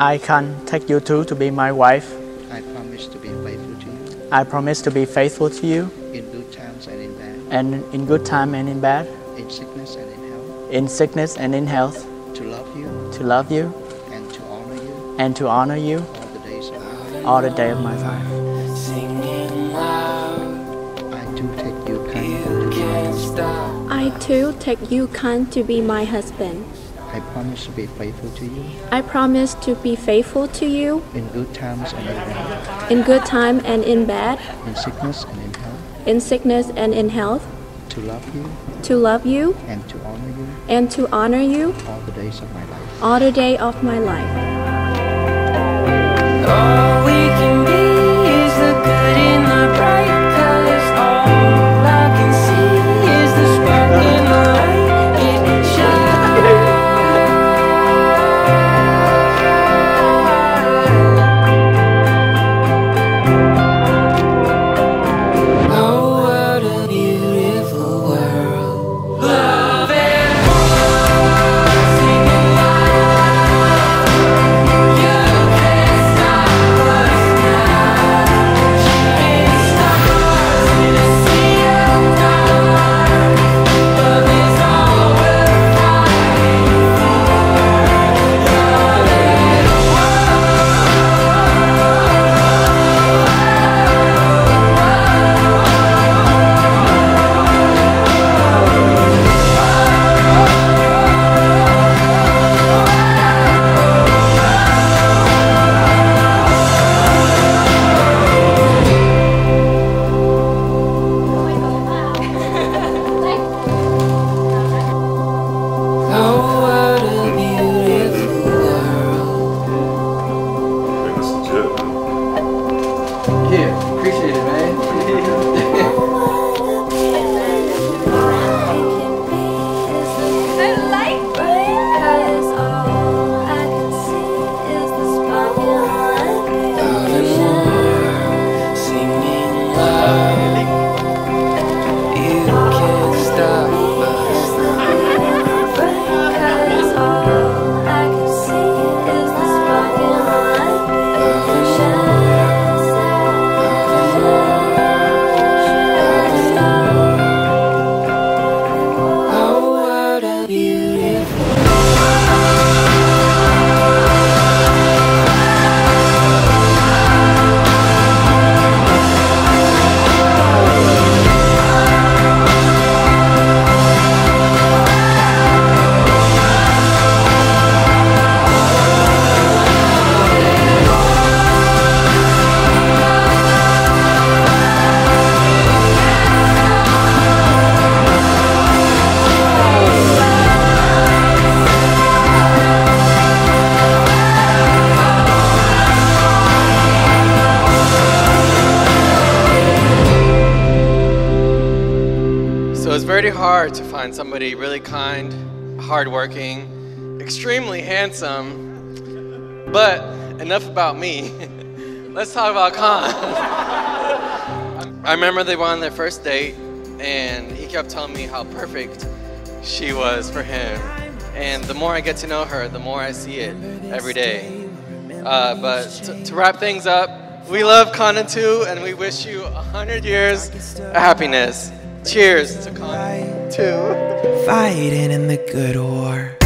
I Khanh take you Tu to be my wife. I promise to be faithful to you. I promise to be faithful to you. In good times and in bad, and in good time and in bad, in sickness and in health, in sickness and in health, to love you. To love you. And to honor you. And to honor you. All the days of my life. all the day of my life. Singing loud, I Tu take you kind to be my husband. Stop. I Tu take you Khanh to be my husband. I promise to be faithful to you. I promise to be faithful to you. In good times and in bad, in good time and in bad, in sickness and in health, in sickness and in health, to love you. To love you. And to honor you. And to honor you. All the days of my life. all the day of my life. All Very hard to find somebody really kind, hardworking, extremely handsome. But enough about me. Let's talk about Khanh. I remember they went on their first date, and he kept telling me how perfect she was for him. And the more I get to know her, the more I see it every day. Uh, but to, to wrap things up, we love Khanh Tu, and we wish you a hundred years of happiness. Cheers to Khanh Tu. Fighting in the good war.